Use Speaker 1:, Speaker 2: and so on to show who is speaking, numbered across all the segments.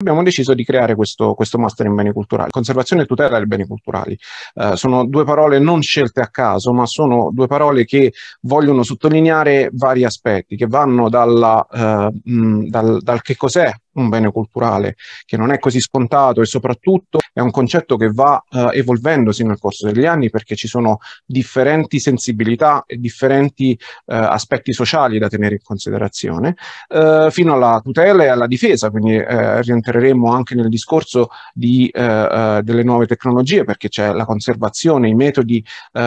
Speaker 1: abbiamo deciso di creare questo, questo, master in beni culturali. Conservazione e tutela dei beni culturali. Eh, sono due parole non scelte a caso, ma sono due parole che vogliono sottolineare vari aspetti, che vanno dalla, eh, mh, dal, dal che cos'è un bene culturale, che non è così scontato e soprattutto è un concetto che va uh, evolvendosi nel corso degli anni perché ci sono differenti sensibilità e differenti uh, aspetti sociali da tenere in considerazione, uh, fino alla tutela e alla difesa, quindi rientreremo anche nel discorso di, delle nuove tecnologie perché c'è la conservazione, i metodi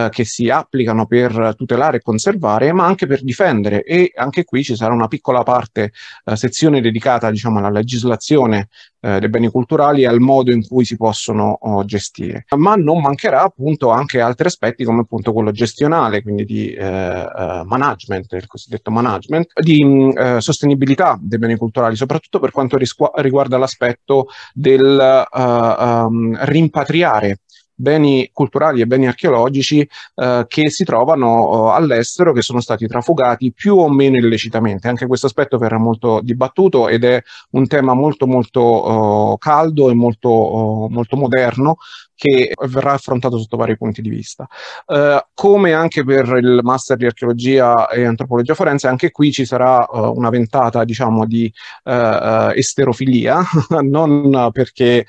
Speaker 1: che si applicano per tutelare e conservare, ma anche per difendere. E anche qui ci sarà una piccola parte, sezione dedicata diciamo alla legislazione eh, dei beni culturali e al modo in cui si possono oh, gestire. Ma non mancherà appunto anche altri aspetti come appunto quello gestionale, quindi di eh, eh management, il cosiddetto management, di mm, eh, sostenibilità dei beni culturali, soprattutto per quanto riguarda l'aspetto del um, rimpatriare beni culturali e beni archeologici eh, che si trovano eh, all'estero, che sono stati trafugati più o meno illecitamente. Anche questo aspetto verrà molto dibattuto ed è un tema molto molto eh, caldo e molto, oh, molto moderno che verrà affrontato sotto vari punti di vista. Uh, come anche per il master di archeologia e antropologia forense, anche qui ci sarà uh, una ventata, diciamo, di uh, esterofilia, non perché,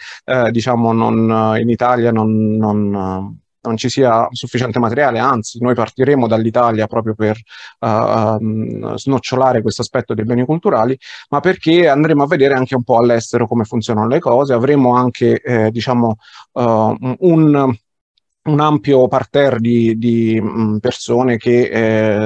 Speaker 1: diciamo, non, in Italia non, non non ci sia sufficiente materiale, anzi noi partiremo dall'Italia proprio per uh, snocciolare questo aspetto dei beni culturali, ma perché andremo a vedere anche un po' all'estero come funzionano le cose, avremo anche eh, diciamo uh, un un ampio parterre di, di persone che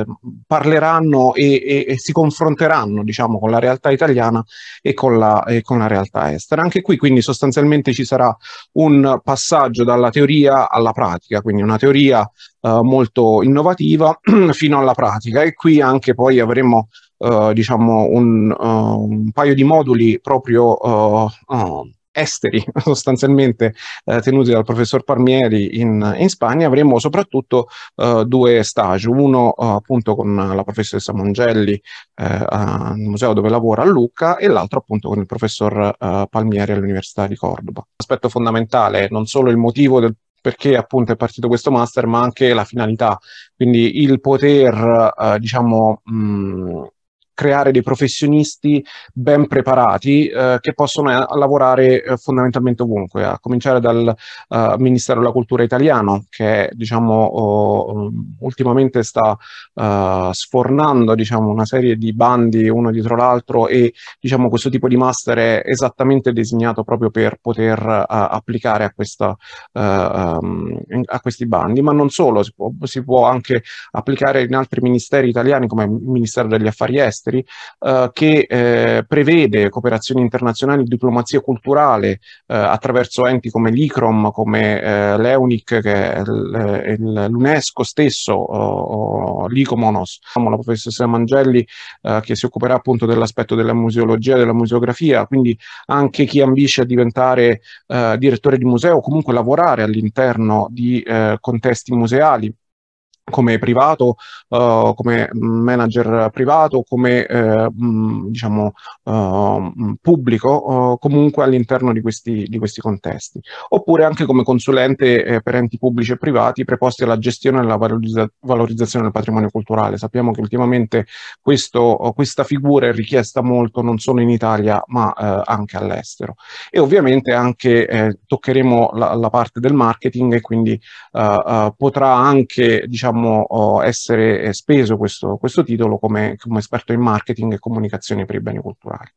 Speaker 1: eh, parleranno e, e, e, si confronteranno diciamo, con la realtà italiana e con la, e con la, realtà estera. Anche qui quindi sostanzialmente ci sarà un passaggio dalla teoria alla pratica, quindi una teoria eh, molto innovativa fino alla pratica e qui anche poi avremo Uh, diciamo un, uh, un, paio di moduli proprio uh, esteri sostanzialmente eh, tenuti dal professor Parmieri in, in Spagna, avremo soprattutto eh, due stage, uno eh, appunto con la professoressa Mongelli eh, al museo dove lavora a Lucca e l'altro appunto con il professor eh, Palmieri all'Università di Cordoba. L'aspetto fondamentale non solo il motivo del perché appunto è partito questo master, ma anche la finalità, quindi il poter, eh, diciamo, mh, creare dei professionisti ben preparati eh, che possono eh, lavorare eh, fondamentalmente ovunque, a cominciare dal uh, Ministero della Cultura italiano che diciamo oh, ultimamente sta uh, sfornando diciamo, una serie di bandi uno dietro l'altro e diciamo questo tipo di master è esattamente designato proprio per poter applicare a, questa, um, a, questi bandi, ma non solo, si può, si può anche applicare in altri ministeri italiani come il Ministero degli Affari Esteri esteri, eh, che eh, prevede cooperazione internazionali di diplomazia culturale eh, attraverso enti come l'ICROM, come eh, l'EUNIC, che è l'UNESCO stesso, o, l'ICOMONOS, la professoressa Mangelli eh, che si occuperà appunto dell'aspetto della museologia della museografia, quindi anche chi ambisce a diventare eh, direttore di museo o comunque lavorare all'interno di contesti museali come privato, uh, come manager privato, come uh, diciamo uh, pubblico, comunque all'interno di questi, di questi contesti. Oppure anche come consulente eh, per enti pubblici e privati preposti alla gestione e alla valorizza valorizzazione del patrimonio culturale. Sappiamo che ultimamente questo, questa figura è richiesta molto non solo in Italia ma anche all'estero. E ovviamente anche eh, toccheremo la, la, parte del marketing e quindi potrà anche diciamo diciamo, essere speso questo, questo titolo come, come esperto in marketing e comunicazione per i beni culturali.